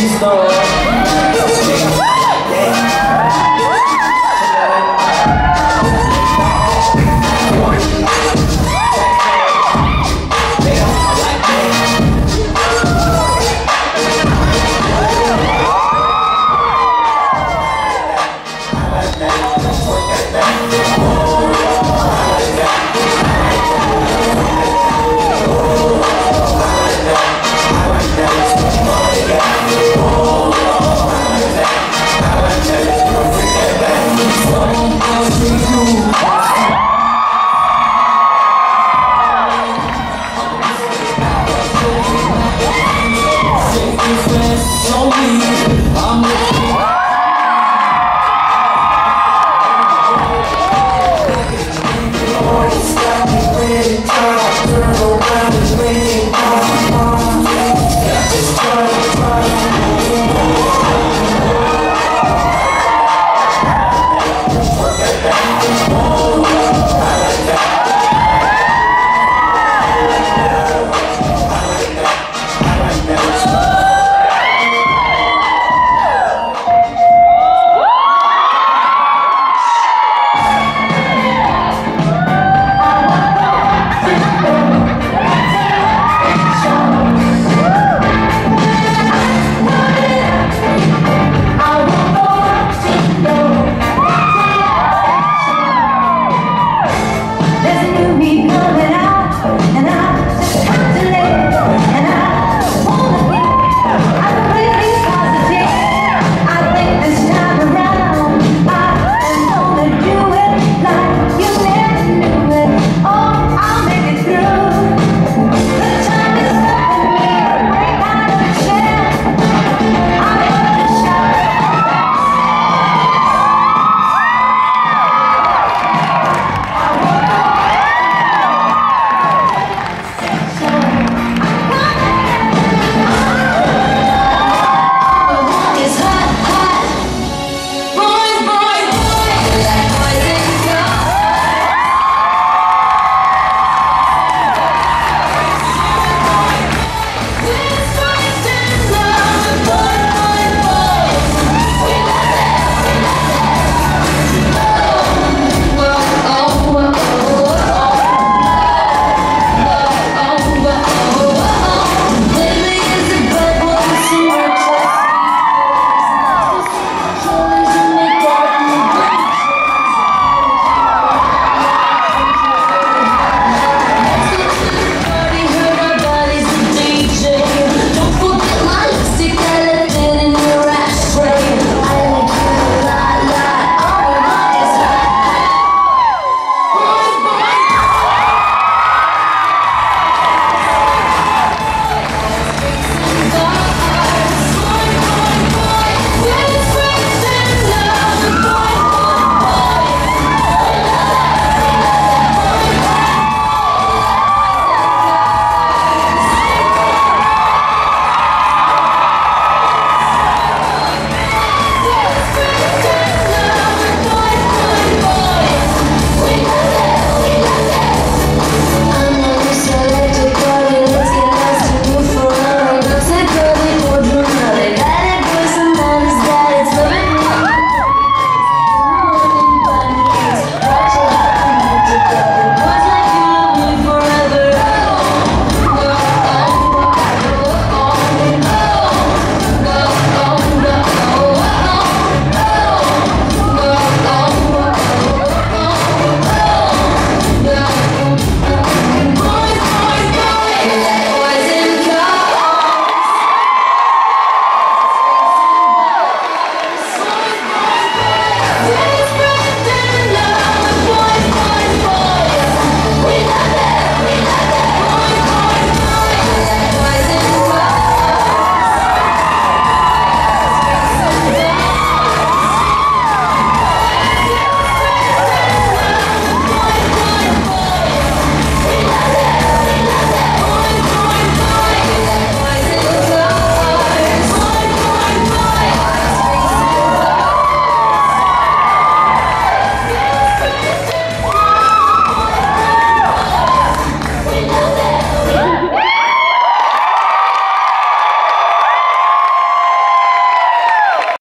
cristão I'm